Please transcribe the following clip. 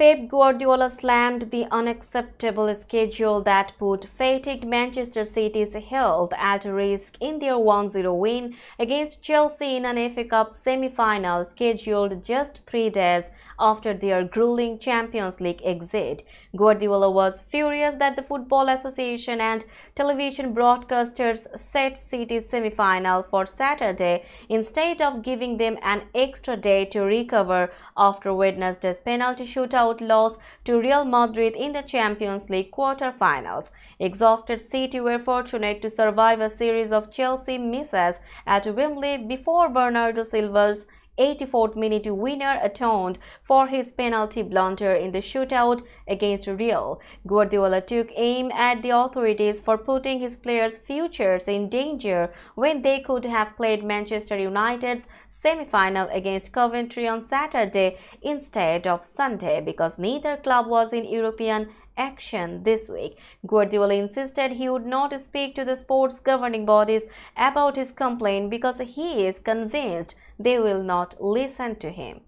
Pep Guardiola slammed the unacceptable schedule that put fatigued Manchester City's health at risk in their 1-0 win against Chelsea in an FA Cup semi-final scheduled just three days after their grueling Champions League exit. Guardiola was furious that the Football Association and television broadcasters set City's semi-final for Saturday instead of giving them an extra day to recover after Wednesday's penalty shootout loss to Real Madrid in the Champions League quarter-finals. Exhausted City were fortunate to survive a series of Chelsea misses at Wembley before Bernardo Silva's 84th minute winner atoned for his penalty blunder in the shootout against Real. Guardiola took aim at the authorities for putting his players' futures in danger when they could have played Manchester United's semi-final against Coventry on Saturday instead of Sunday because neither club was in European action this week. Guardiola insisted he would not speak to the sports governing bodies about his complaint because he is convinced they will not listen to him.